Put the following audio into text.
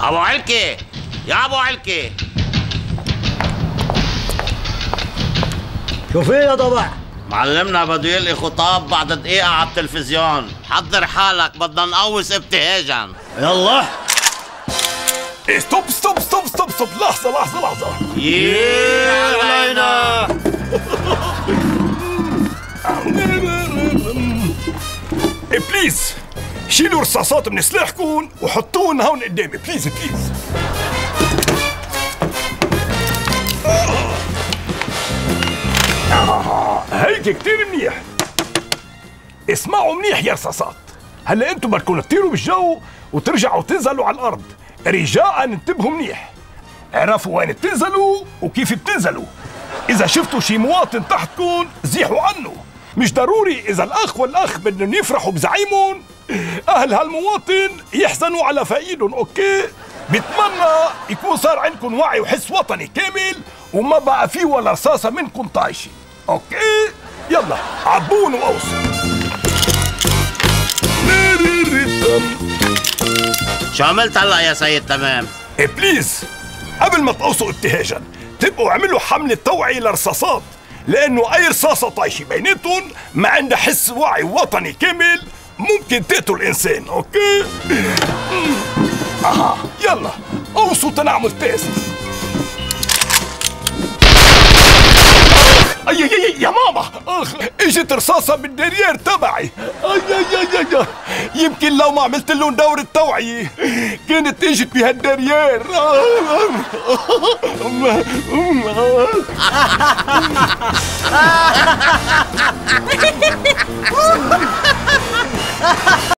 أبو علكي يا أبو علكي. شو في يا ضبع معلمنا بده يلقي خطاب بعد دقيقة على التلفزيون. حضر حالك بدنا نقوس ابتهاجا. يلا. stop stop stop stop stop. لحظة لحظة لحظة. يا علينا. please شيلوا رصاصات من سلاحكم وحطوهم هون قدامي. please please هيك كتير منيح. اسمعوا منيح يا رصاصات. هلا أنتم بدكم تطيروا بالجو وترجعوا تنزلوا على الأرض. رجاء انتبهوا منيح. اعرفوا وين بتنزلوا وكيف بتنزلوا. إذا شفتوا شي مواطن تحتكم زيحوا عنه. مش ضروري إذا الأخ والأخ بدهم يفرحوا بزعيمهم. أهل هالمواطن يحزنوا على فقيدهم okay؟ بتمنى يكون صار عندكم وعي وحس وطني كامل وما بقى في ولا رصاصة منكم طايشه okay؟ يلا عبوهن وقوصوا. شو عملت هلا يا سيد؟ تمام. إيه please قبل ما تقوصوا ابتهاجا تبقوا اعملوا حملة توعية لرصاصات لأنه أي رصاصة طايشة بيناتهم ما عندها حس وعي وطني كامل ممكن تقتل الإنسان okay؟ أها يلا قوصوا تنعمل test أي أي يا ماما! أخ إجت رصاصة بال derrière تبعي. أي أي أي أي يمكن لو ما عملت لهم دورة توعية كانت إجت بهالدرير